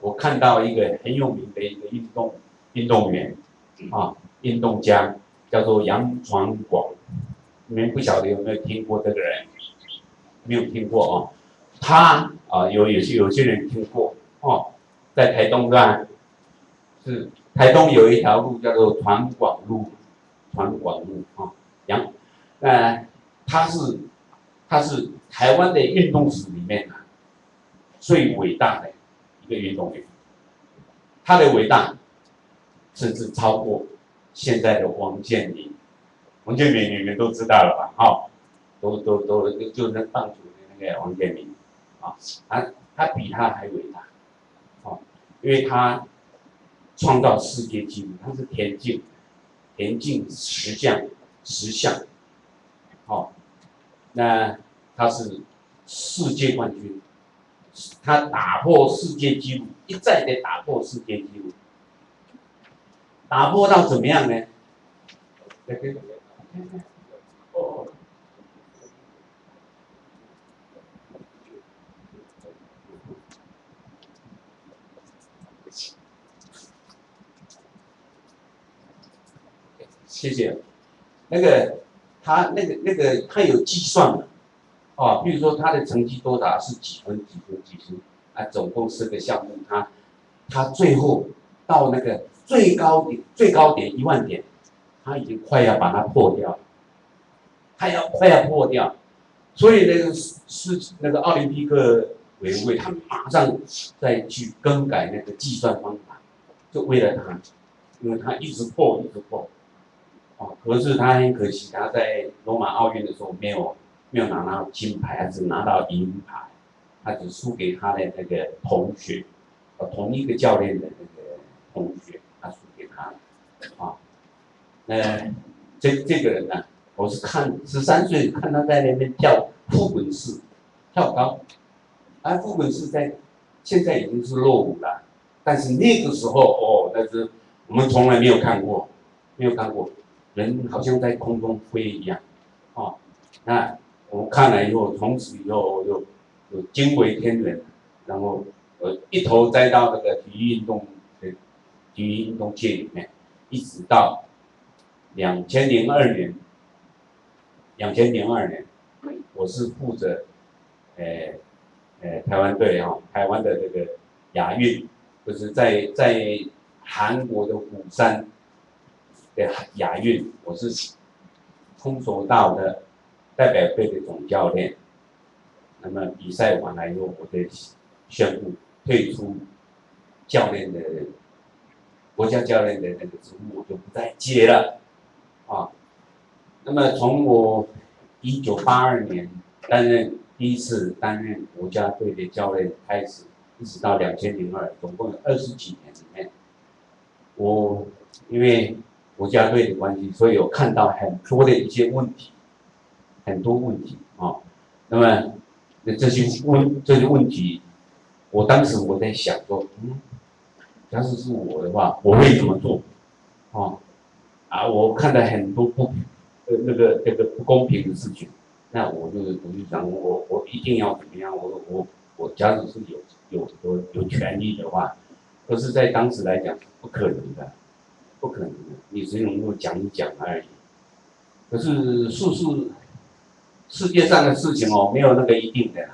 我看到一个很有名的一个运动运动员啊，运动家叫做杨传广，你们不晓得有没有听过这个人？没有听过哦。他啊，有有些有些人听过哦，在台东段是台东有一条路叫做团广路，团广路啊，杨，呃，他是他是台湾的运动史里面啊最伟大的一个运动员，他的伟大甚至超过现在的王健林，王健林你们都知道了吧？哈，都都都就那棒球的那个王健林。啊，他他比他还伟大，哦，因为他创造世界纪录，他是田径，田径十项十项，好，那他是世界冠军，他打破世界纪录，一再的打破世界纪录，打破到怎么样呢？谢谢。那个他那个那个他有计算的，哦，比如说他的成绩多达是几分几分几分啊，总共四个项目，他他最后到那个最高点最高点一万点，他已经快要把它破掉，他要快要破掉，所以那个是是那个奥林匹克委员会，他们马上再去更改那个计算方法，就为了他，因为他一直破一直破。哦，可是他很可惜，他在罗马奥运的时候没有没有拿到金牌，还是拿到银牌，他只输给他的那个同学，呃，同一个教练的那个同学，他输给他了，啊，那这这个人呢，我是看十三岁看他在那边跳副本式，跳高，而副本式在现在已经是落伍了，但是那个时候哦，那是我们从来没有看过，没有看过。人好像在空中飞一样，哦，那我看了以后，从此以后就就惊为天人，然后我一头栽到那个体育运动的体育运动界里面，一直到两千零二年，两千零二年，我是负责，呃呃台湾队哈，台湾的这个亚运，就是在在韩国的釜山的。亚运，我是空手道的代表队的总教练。那么比赛完了以后，我就宣布退出教练的国家教练的那个职务，我就不再接了。啊，那么从我一九八二年担任第一次担任国家队的教练开始，一直到两千零二，总共有二十几年里面，我因为。国家队的关系，所以有看到很多的一些问题，很多问题啊。那么，那这些问这些问题，我当时我在想说，嗯，假使是我的话，我会怎么做？啊，啊，我看到很多不，呃，那个那个不公平的事情，那我就我就想，我我一定要怎么样？我我我，假使是有有有有权利的话，可是，在当时来讲是不可能的。不可能的，你只能够讲一讲而已。可是事实，世界上的事情哦，没有那个一定的，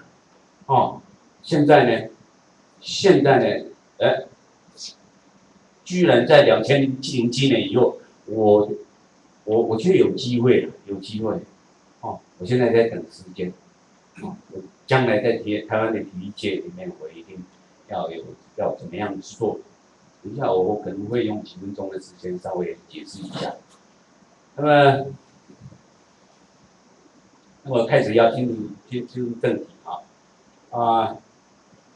哦。现在呢，现在呢，哎，居然在两千零七年以后，我，我我却有机会了，有机会，哦，我现在在等时间，哦，将来在体台湾的体育界里面，我一定要有要怎么样做。等一下，我我可能会用几分钟的时间稍微解释一下。那么，那么开始要进入进进入正题啊啊，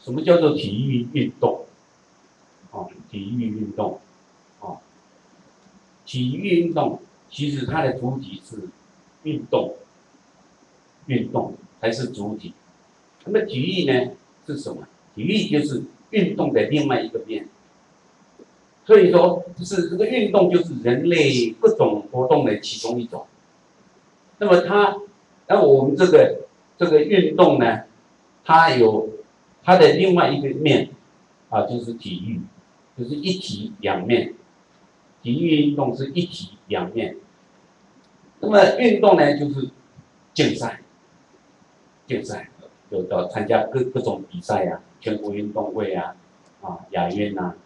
什么叫做体育运动？哦，体育运动，哦，体育运动其实它的主体是运动，运动才是主体。那么体育呢是什么？体育就是运动的另外一个面。所以说，就是这个运动就是人类各种活动的其中一种。那么它，那我们这个这个运动呢，它有它的另外一个面，啊，就是体育，就是一体两面。体育运动是一体两面。那么运动呢，就是竞赛，竞赛，有到参加各各种比赛呀，全国运动会啊，啊，亚运呐，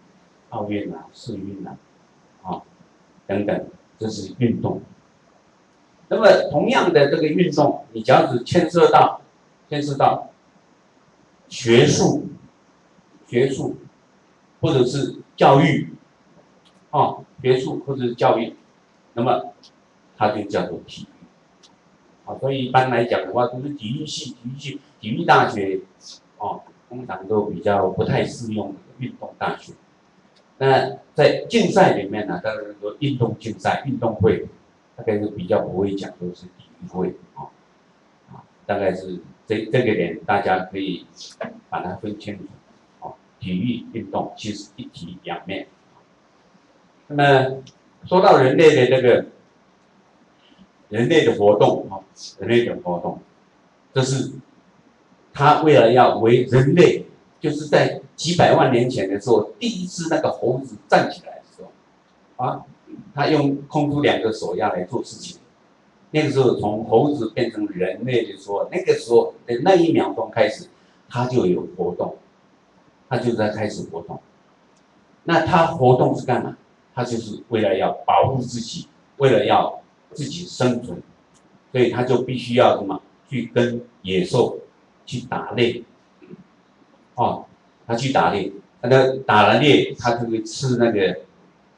奥运呐，世运呐，啊，等等，这是运动。那么同样的这个运动，你只要是牵涉到，牵涉到学术、学术或者是教育，啊，学术或者是教育，那么它就叫做体育。啊，所以一般来讲的话，都是体育系、体育系、体育大学，啊，通常都比较不太适用运动大学。那在竞赛里面呢，当然说运动竞赛、运动会。大概是比较不会讲，都是体育会啊，啊，大概是这这个点大家可以把它分清楚，啊，体育运动其实一体两面。那么说到人类的这个人类的活动啊，人类的活动，这是他为了要为人类，就是在几百万年前的时候，第一只那个猴子站起来的时候，啊。他用空出两个手要来做事情，那个时候从猴子变成人类的时候，那个时候的那一秒钟开始，他就有活动，他就在开始活动。那他活动是干嘛？他就是为了要保护自己，为了要自己生存，所以他就必须要什么？去跟野兽去打猎。哦，他去打猎，那打了猎，他就会吃那个。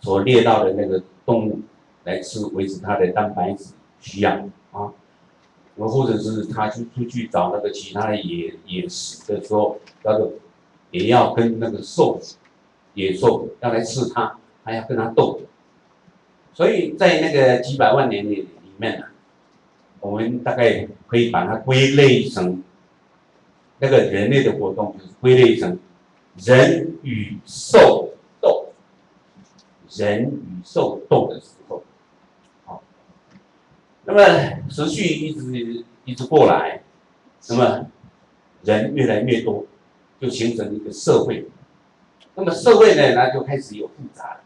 所猎到的那个动物来吃，维持它的蛋白质需要啊，我或者是他去出去找那个其他的野野食的时候，要做也要跟那个兽野兽要来吃它，还要跟它斗。所以在那个几百万年里里面呢，我们大概可以把它归类成那个人类的活动，就是归类成人与兽。人与兽斗的时候，好，那么持续一直一直过来，那么人越来越多，就形成一个社会。那么社会呢，那就开始有复杂了。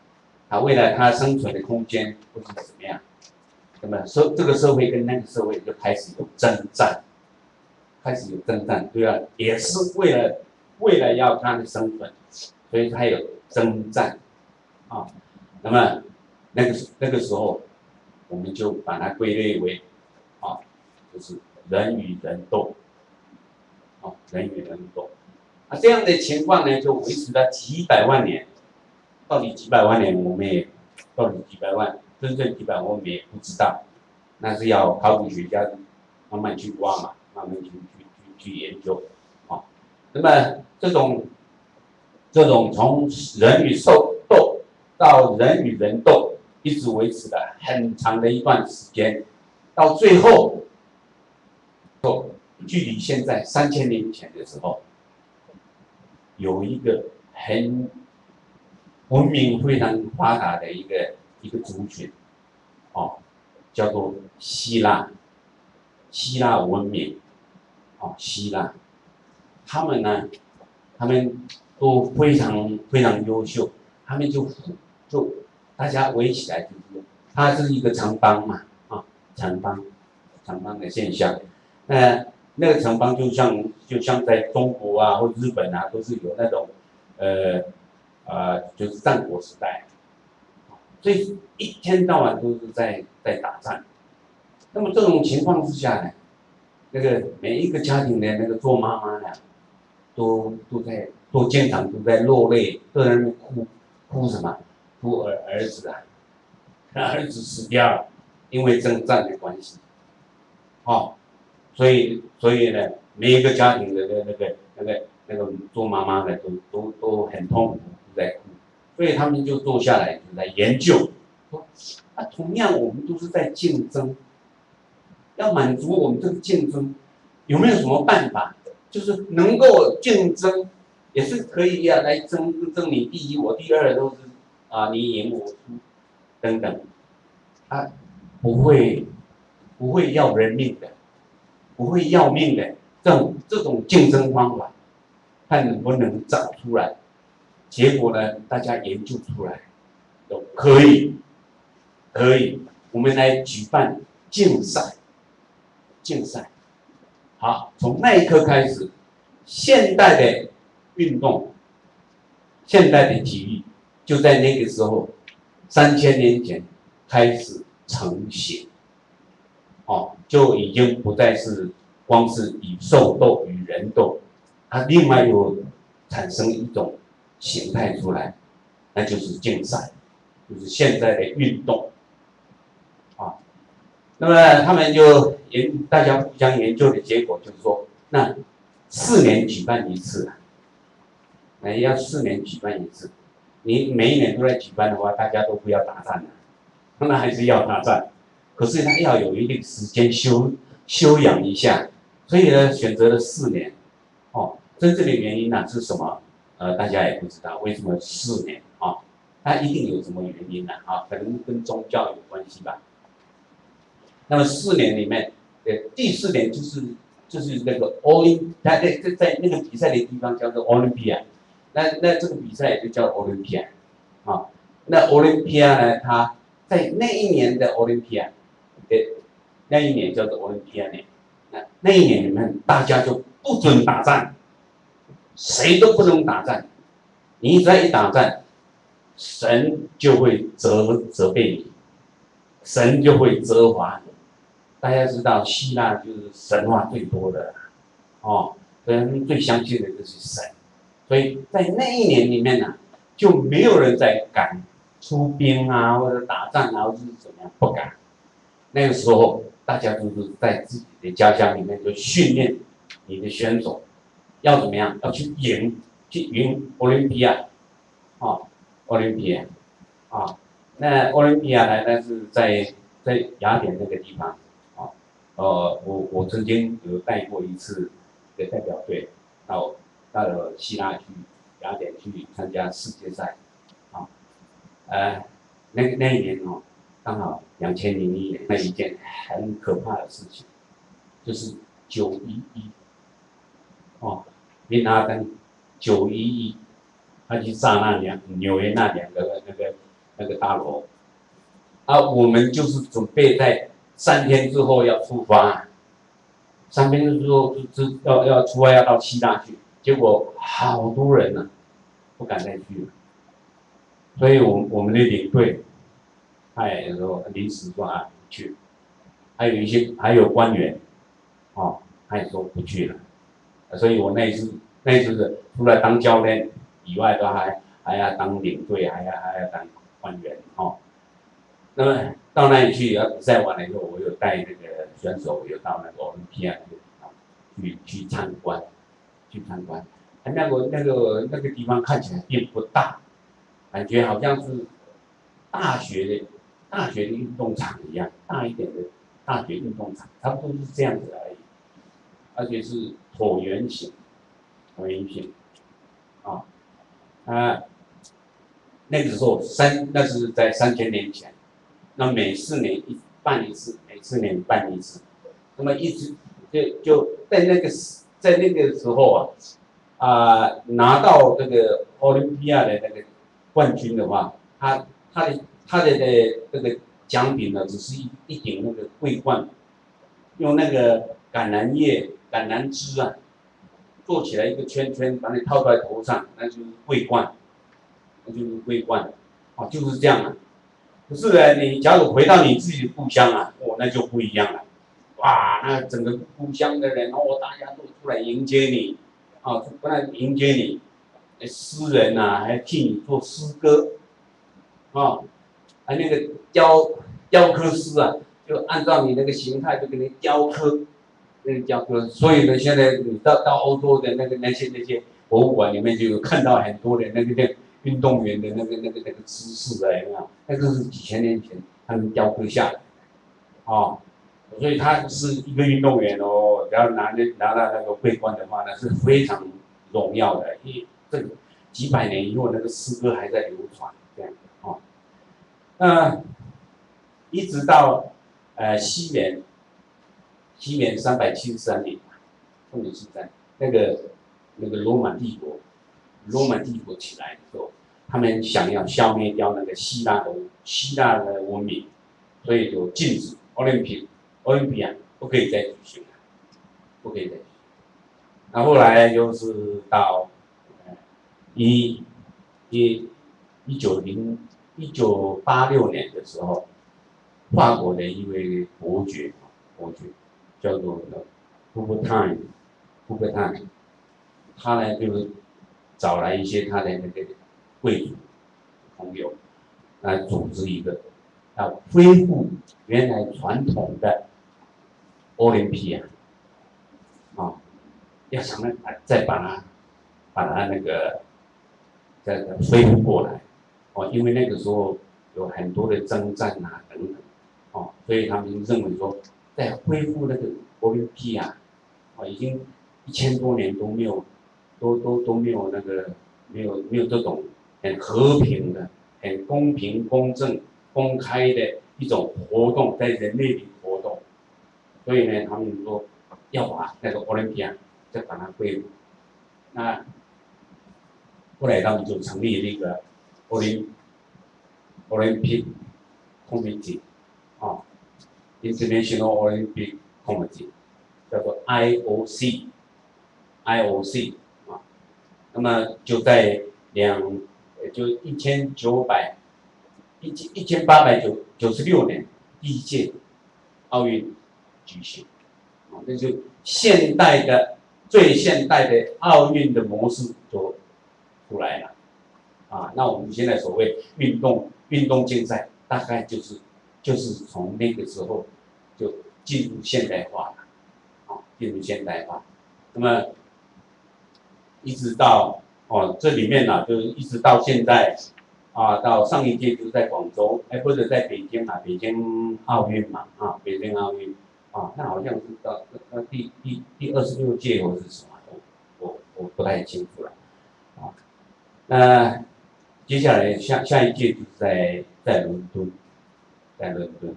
啊，为了它生存的空间或者怎么样，那么社这个社会跟那个社会就开始有征战，开始有征战，对啊，也是为了为了要它的生存，所以它有征战，啊。那么，那个那个时候，我们就把它归类为，啊，就是人与人斗，啊，人与人斗，啊，这样的情况呢，就维持了几百万年，到底几百万年，我们也到底几百万，真正几百万我们也不知道，那是要考古学家慢慢去挖嘛，慢慢去去去去研究，啊，那么这种这种从人与兽。到人与人斗，一直维持了很长的一段时间，到最后，距离现在三千年前的时候，有一个很文明非常发达的一个一个族群，哦，叫做希腊，希腊文明，哦，希腊，他们呢，他们都非常非常优秀，他们就。就大家围起来，就是它是一个城邦嘛，啊，城邦，城邦的现象。那那个城邦就像就像在中国啊或日本啊，都是有那种，呃，呃，就是战国时代，所以一天到晚都是在在打仗。那么这种情况之下呢，那个每一个家庭的那个做妈妈的，都都在都经常都在落泪，都在那哭，哭什么？哭儿儿子啊，他儿子死掉了，因为征战的关系，哦，所以所以呢，每一个家庭的那那个那个那个做妈妈的都都都很痛苦，都在哭，所以他们就坐下来就在研究，说啊，同样我们都是在竞争，要满足我们这个竞争，有没有什么办法，就是能够竞争，也是可以呀，来争争你第一，我第二都。啊，你赢我输，等等，他不会不会要人命的，不会要命的，这种这种竞争方法，看能不能找出来，结果呢，大家研究出来，都可以，可以，我们来举办竞赛，竞赛，好，从那一刻开始，现代的运动，现代的体育，就在那个时候，三千年前开始成型，哦，就已经不再是光是以兽斗、与人斗，它另外又产生一种。形态出来，那就是竞赛，就是现在的运动，啊，那么他们就研，大家互相研究的结果就是说，那四年举办一次，哎，要四年举办一次，你每一年都在举办的话，大家都不要打仗了，那还是要打仗，可是他要有一定时间休休养一下，所以呢，选择了四年，哦，真正的原因呢是什么？呃，大家也不知道为什么四年啊？它一定有什么原因呢？啊，可能跟宗教有关系吧。那么四年里面，呃，第四年就是就是那个奥运，它在在在那个比赛的地方叫做奥林匹亚，那那这个比赛就叫奥林匹亚，啊，那奥林匹亚呢，它在那一年的奥林匹亚，呃，那一年叫做奥林匹亚年，那那一年里面大家就不准打仗。谁都不能打仗，你只要一打仗，神就会责责备你，神就会责罚你。大家知道，希腊就是神话最多的，哦，人最相信的就是神，所以在那一年里面呢，就没有人在敢出兵啊，或者打仗啊，或者是怎么样，不敢。那个时候，大家都是在自己的家乡里面就训练你的选手。要怎么样？要去赢，去赢奥林匹亚，啊，奥林匹亚，啊，那奥林匹亚呢？那是在在雅典那个地方，啊，呃，我我曾经有带过一次的代表队到到了希腊去雅典去参加世界赛，啊，呃，那那一年哦，刚好两千零一年那一件很可怕的事情，就是九一一，哦。宾拉登九一一，他去炸那两纽约那两个那个那个大楼，啊，我们就是准备在三天之后要出发，三天之后就就要要出发要到希腊去，结果好多人呢，不敢再去了，所以我我们的领队，他也说临时说啊不去，还有一些还有官员，哦，他也说不去了。所以我那一次，那一次是除了当教练以外，都还还要当领队，还要还要当官员哦。那么到那里去，要比赛完了以后，我有带那个选手，有到那个奥林匹亚去去参观，去参观。那个那个那个地方看起来并不大，感觉好像是大学的大学的运动场一样，大一点的大学运动场，差不多是这样子而已，而且是。椭圆形，椭圆形，啊，啊，那个时候三，那是在三千年前，那每四年一办一次，每四年办一次，那么一直就就在那个时，在那个时候啊，啊，拿到这个奥林匹亚的那个冠军的话，他他的他的的这个奖品呢，只是一一顶那个桂冠，用那个橄榄叶。橄榄枝啊，做起来一个圈圈，把你套在头上，那就是桂冠，那就是桂冠，啊，就是这样啊。可是呢，你假如回到你自己的故乡啊，哦，那就不一样了，哇，那整个故乡的人哦，大家都出来迎接你，啊，不但迎接你，诗人呐还替你做诗歌，啊，还那个雕雕刻师啊，就按照你那个形态就给你雕刻。那个雕刻，所以呢，现在你到到欧洲的那个那些那些博物馆里面，就有看到很多的那个那运动员的那个那个那个姿势的，人啊？那个是几千年前他们雕刻下来，啊，所以他是一个运动员哦，然后拿着拿到那个桂冠的话呢，是非常荣耀的。一这个几百年以后，那个诗歌还在流传，这样哦。那一直到呃西元。西元三百七十三年，重点是在那个那个罗马帝国，罗马帝国起来的时候，他们想要消灭掉那个希腊的希腊的文明，所以就禁止奥林匹奥林匹亚不可以再举行了，不可以再。那后来就是到一一一九零一九八六年的时候，法国的一位伯爵伯爵叫做 Coubertin Coubertin，他呢就找来一些他的那个贵族朋友来组织一个要恢复原来传统的奥林匹亚啊。要想办法再把它，把它那个再恢复过来，哦，因为那个时候有很多的征战啊等等，哦，所以他们认为说，在恢复那个奥林匹亚，哦，已经一千多年都没有，都都都没有那个没有没有这种很和平的、很公平公正、公开的一种活动在人类里，所以呢，他们说要把那个奥林匹亚。再把它归。那后来他们就成立那个奥林奥林匹克 committee 啊，International Olympic Committee 叫做 IOC，IOC 啊。那么就在两就一千九百一千一千八百九九十六年第一届奥运举行啊，那就现代的。最现代的奥运的模式就出来了，啊，那我们现在所谓运动运动竞赛，大概就是就是从那个时候就进入现代化了，啊，进入现代化，那么一直到哦这里面呢，就是一直到现在，啊，到上一届就是在广州，哎，或者在北京啊，北京奥运嘛，啊，北京奥运。啊，那好像是到那第第第二十六届或是什么，我我我不太清楚了，啊，那接下来下下一届就是在在伦敦，在伦敦，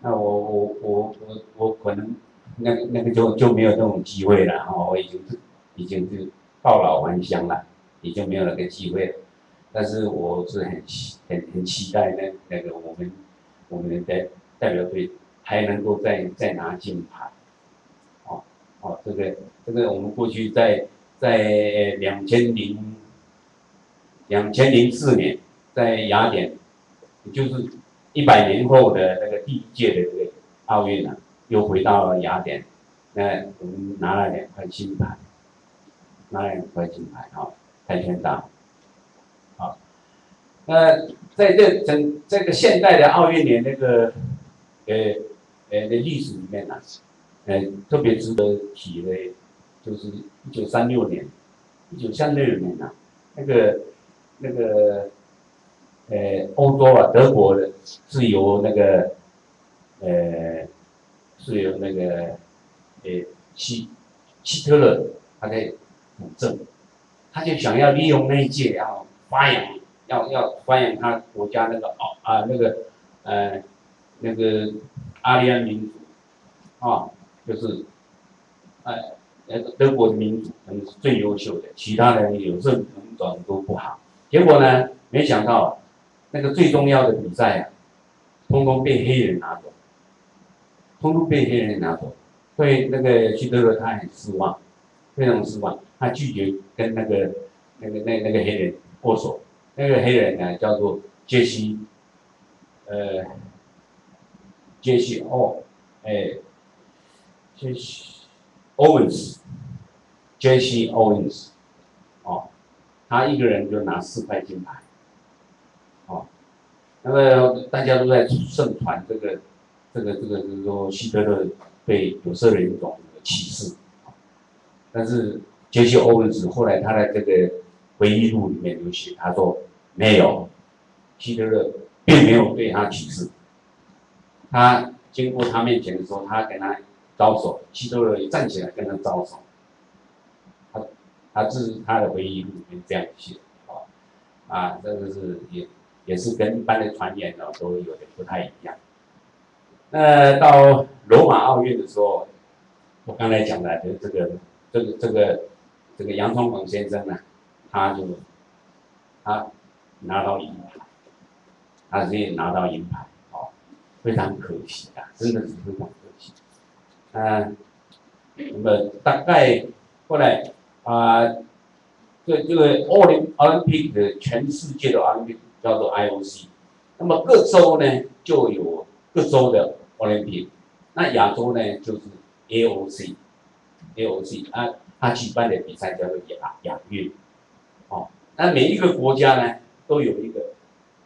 那我我我我我可能那那个就就没有那种机会了哈，我已经是已经是到老还乡了，已经没有那个机会了，但是我是很很很期待那那个我们我们的代代表队。还能够再再拿金牌，哦哦，这个这个我们过去在在两千零两千零四年在雅典，就是一百年后的那个第一届的这个奥运啊，又回到了雅典，那我们拿了两块金牌，拿了两块金牌啊，跆拳道，好，那在这整这个现代的奥运年那个呃。呃，在历史里面呢，呃，特别值得提的，就是一九三六年，一九三六年呐，那个那个，呃，欧洲啊，德国的是由那个，呃，是由那个，呃，希希特勒他在主政，他就想要利用那一届要发扬，要要发扬他国家那个奥啊那个，呃，那个。阿利安民族，啊，就是，哎，那个德国的民族可能是最优秀的，其他人有任何种都不好。结果呢，没想到那个最重要的比赛啊，通通被黑人拿走，通通被黑人拿走。所以那个希特勒他很失望，非常失望，他拒绝跟那个那个那那个黑人握手。那个黑人呢，叫做杰西，呃。杰西·奥，哎，杰西·欧文斯，杰西·欧文斯，哦，他一个人就拿四块金牌，哦，那么大家都在盛传这个，这个这个就是说希特勒被有色人种的歧视，但是杰西·欧文斯后来他的这个回忆录里面有写，他说没有，希特勒并没有对他歧视。他经过他面前的时候，他跟他招手，希特勒站起来跟他招手。他，他这是他的回忆录里面这样写，哦，啊，这个是也也是跟一般的传言呢都有点不太一样。那到罗马奥运的时候，我刚才讲的，就这个这个这个这个杨宗广先生呢，他就他拿到银牌，他直接拿到银牌，非常可惜啊，真的是非常可惜。嗯，那么大概后来啊，这这个奥林奥林匹克的全世界的奥林匹克叫做 IOC，那么各州呢就有各州的奥林匹克，那亚洲呢就是 AOC，AOC 啊，他举办的比赛叫做亚亚运。那每一个国家呢，都有一个，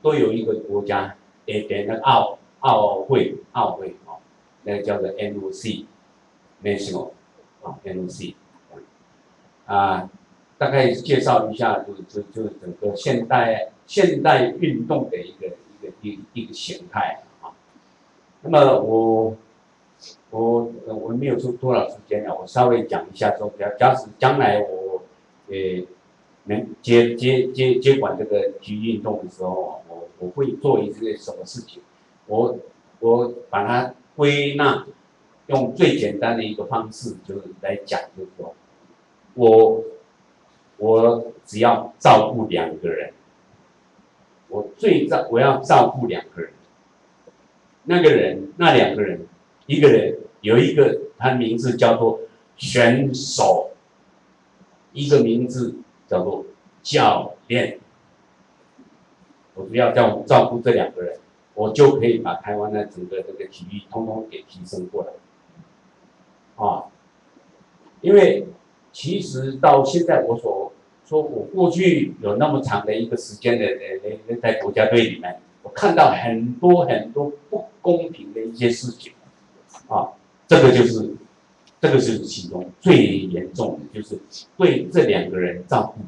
都有一个国家，诶，点那奥奥会奥会哦，那个叫做 NOC，national，啊，NOC，啊，大概介绍一下，就就就整个现代现代运动的一个一个一一个形态啊。那么我我我没有说多少时间了，我稍微讲一下说，假假使将来我，诶。能接接接接管这个体育运动的时候，我我会做一些什么事情？我我把它归纳，用最简单的一个方式，就是来讲，就是说，我我只要照顾两个人，我最照我要照顾两个人，那个人那两个人，一个人有一个他名字叫做选手，一个名字。叫做教练，我只要照照顾这两个人，我就可以把台湾的整个这个体育通通给提升过来，啊，因为其实到现在我所说，我过去有那么长的一个时间的呃在国家队里面，我看到很多很多不公平的一些事情，啊，这个就是。这个就是其中最严重的，就是对这两个人照顾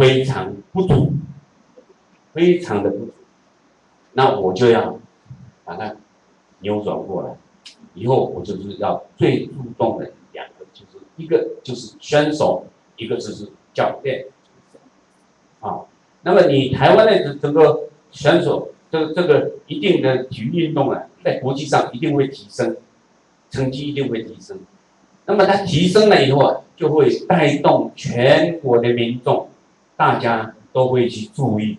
非常不足，非常的不足。那我就要把它扭转过来，以后我就是要最注重的两个，就是一个就是选手，一个就是教练。啊，那么你台湾的整个选手，这这个一定的体育运动啊，在国际上一定会提升，成绩一定会提升。那么它提升了以后啊，就会带动全国的民众，大家都会去注意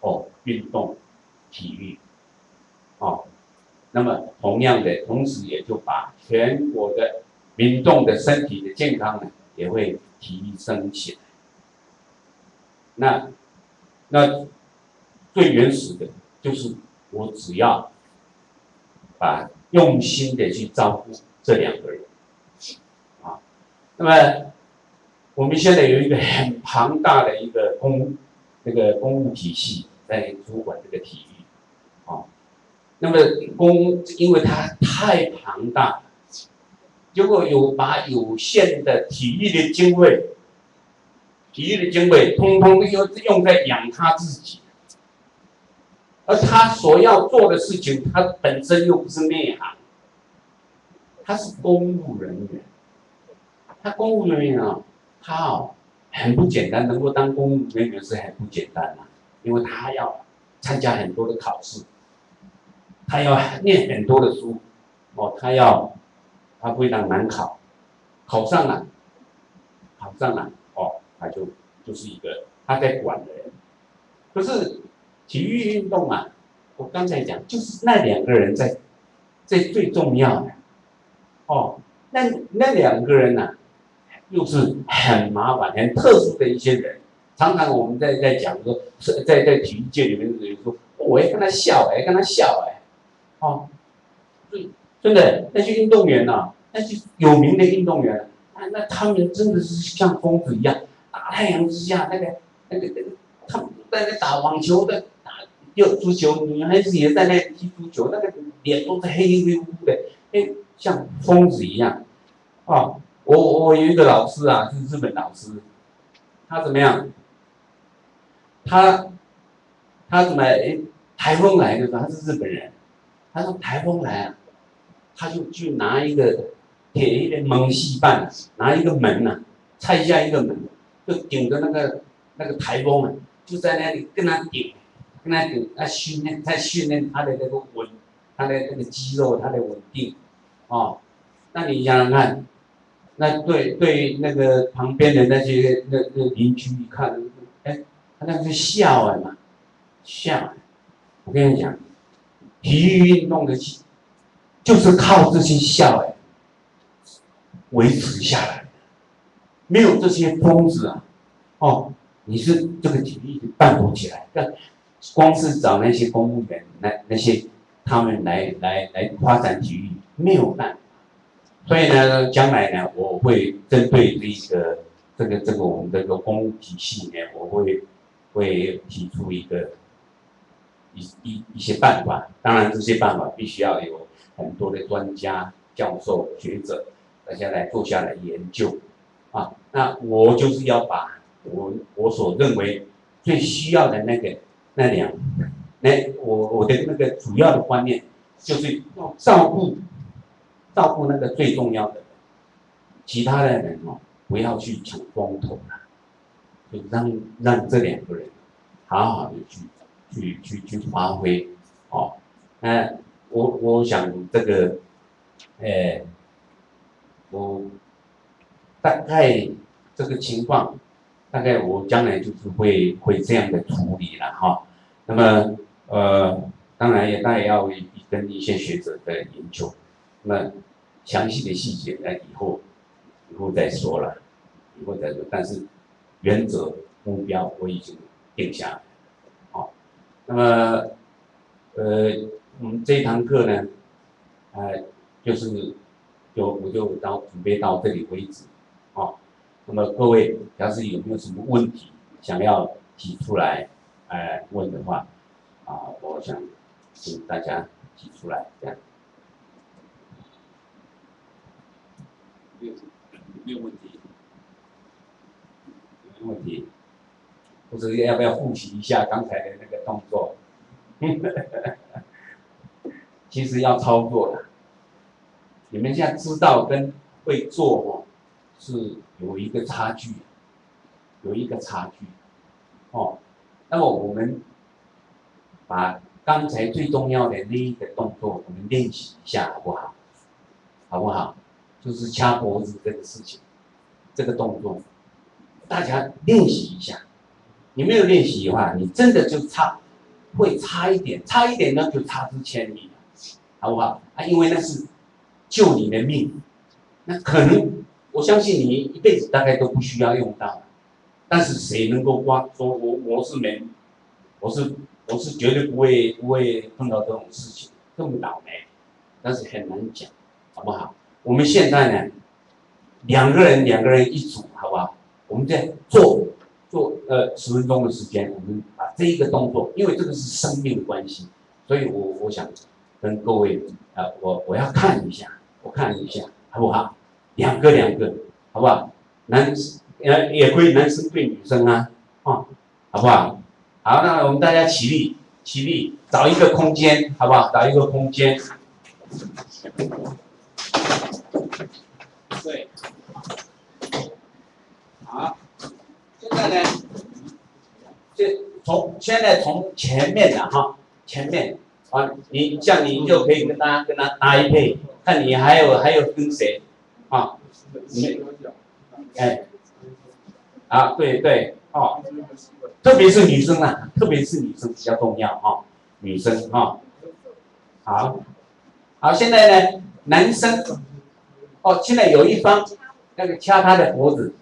哦，运动、体育，哦，那么同样的，同时也就把全国的民众的身体的健康呢，也会提升起来。那那最原始的就是我只要把用心的去照顾这两个人。啊那么，我们现在有一个很庞大的一个公那个公务体系在主管这个体育，那么公因为它太庞大，结果有把有限的体育的经费，体育的经费通通用用在养他自己，而他所要做的事情，他本身又不是内行，他是公务人员。他公务人员啊，他哦很不简单，能够当公务人员是很不简单的，因为他要参加很多的考试，他要念很多的书，哦，他要他非常难考，考上了，考上了，哦，他就就是一个他在管的人。可是体育运动啊，我刚才讲就是那两个人在在最重要的，哦，那那两个人呢？又是很麻烦、很特殊的一些人，常常我们在在讲说，在在体育界里面有人说，我要跟他笑哎，跟他笑哎，哦，对真的那些运动员呐，那些有名的运动员，那那他们真的是像疯子一样，大太阳之下，那个那个那个，他们在那打网球的，打又足球，女孩子也在那踢足球，那个脸都是黑黑乎乎的，哎，像疯子一样，啊。我我有一个老师啊，是日本老师，他怎么样？他他怎么？台风来的时候，他是日本人，他说台风来啊，他就去拿一个铁一的门细板，拿一个门呐，拆下一个门，就顶着那个那个台风啊，就在那里跟他顶，跟他顶，他训练，他训练他的那个稳，他的那个肌肉，他的稳定，哦，那你想想看。那对对那个旁边的那些那那邻居一看，哎，他那是笑哎嘛，笑。我跟你讲，体育运动的，就是靠这些笑哎，维持下来的。没有这些疯子啊，哦，你是这个体育办不起来。但光是找那些公务员，那那些他们来来来发展体育，没有办法。所以呢，将来呢，我会针对这个这个这个我们这个公务体系呢，我会会提出一个一一一些办法。当然，这些办法必须要有很多的专家、教授、学者大家来坐下来研究。啊，那我就是要把我我所认为最需要的那个那两那我我的那个主要的观念，就是要照顾。照顾那个最重要的，其他的人哦，不要去抢风头了，就让让这两个人好好的去去去去发挥哦。那我我想这个，哎，我大概这个情况，大概我将来就是会会这样的处理了哈。那么呃，当然也大概要跟一些学者的研究。那详细的细节呢，以后以后再说了，以后再说。但是原则目标我已经定下来，那么呃，我们这一堂课呢，呃，就是就我就到准备到这里为止，好。那么各位要是有没有什么问题想要提出来，呃，问的话，啊，我想请大家提出来，这样。没有，没有问题，没问题。不知要不要复习一下刚才的那个动作？其实要操作的，你们现在知道跟会做哦，是有一个差距，有一个差距，哦。那么我们把刚才最重要的那一个动作，我们练习一下，好不好？好不好？就是掐脖子这个事情，这个动作，大家练习一下。你没有练习的话，你真的就差，会差一点，差一点呢就差之千里，好不好？啊，因为那是救你的命，那可能我相信你一辈子大概都不需要用到，但是谁能够光说我我是没，我是我是绝对不会不会碰到这种事情，这么倒霉，但是很难讲，好不好？我们现在呢，两个人两个人一组，好不好？我们在做做呃十分钟的时间，我们把这一个动作，因为这个是生命的关系，所以我我想跟各位啊，我我要看一下，我看一下，好不好？两个两个，好不好？男呃也可以男生对女生啊，啊，好不好？好，那我们大家起立，起立，找一个空间，好不好？找一个空间。对，好，现在呢，这从现在从前面的哈，前面啊，你像你就可以跟他跟他搭一配，看你还有还有跟谁啊？你哎，啊对对哦，特别是女生啊，特别是女生比较重要哈，女生啊，好，好，现在呢，男生。哦，现在有一方那个掐他的脖子，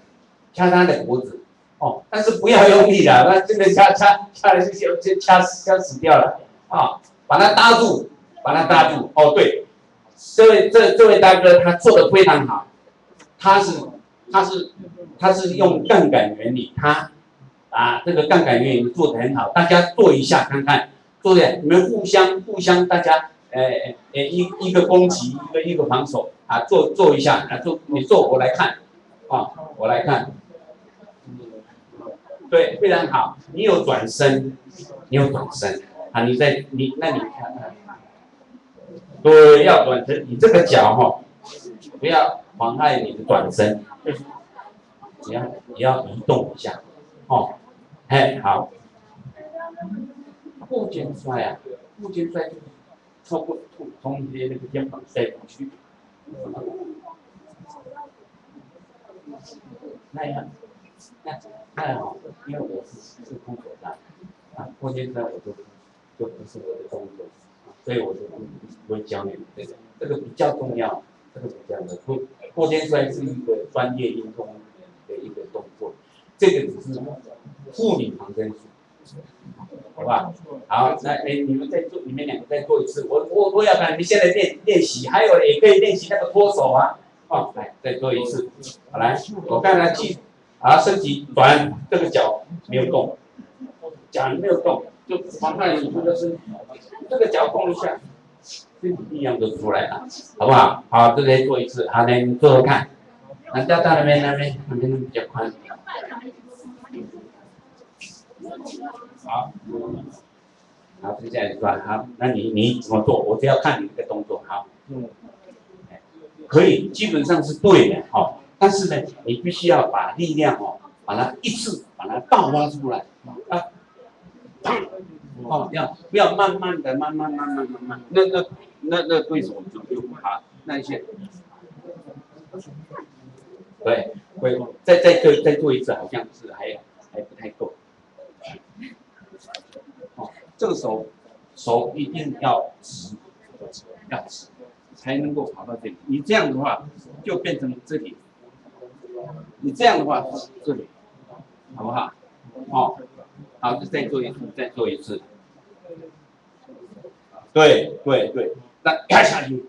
掐他的脖子，哦，但是不要用力了，那这个掐掐掐了就就掐掐死掉了啊！把它搭住，把它搭住。哦，对，这位这这位大哥他做的非常好，他是他是他是用杠杆原理，他啊这个杠杆原理做的很好，大家做一下看看，做的你们互相互相大家。诶诶，一一个攻击，一个一个防守啊，做做一下啊，做你做我来看，啊，我来看，对，非常好，你有转身，你有转身。啊，你在你那你看看，对，要转身，你这个脚哈，不要妨碍你的转身，你要你要移动一下，哦，哎好，后肩摔啊，后肩摔。超过从从你的那个肩膀塞过去，那样，那。还好，因为我是是空手道，啊，过肩摔我就就不是我的动作，所以我就不不会教你们这个，这个比较重要，这个比较的过过肩摔是一个专业运动的一个动作，这个只是护理旁身术。好不好？好，那哎，你们再做，你们两个再做一次。我我我要看你们现在练练习，还有也可以练习那个脱手啊。哦，来再做一次。好来，我看他记，好身体转，这个脚没有动，脚没有动，就往那里，就是这个脚动一下，身体力量就出来了，好不好？好，这边做一次。好，来你做做看。那掉到那边那边那边比较宽。好，好，接下来是吧？好，那你你怎么做？我只要看你这个动作，好，嗯，可以，基本上是对的，哈。但是呢，你必须要把力量哦，把它一次把它爆发出来，啊，哦，要不要慢慢的，慢慢慢慢慢慢，那那那那对手就就好，那一些，对，会再再做再做一次，好像是还还不太够。哦这个手手一定要直，要直，才能够跑到这里。你这样的话，就变成这里；你这样的话，这里，好不好？好，好，再做一次，再做一次。对对对，那压 下去。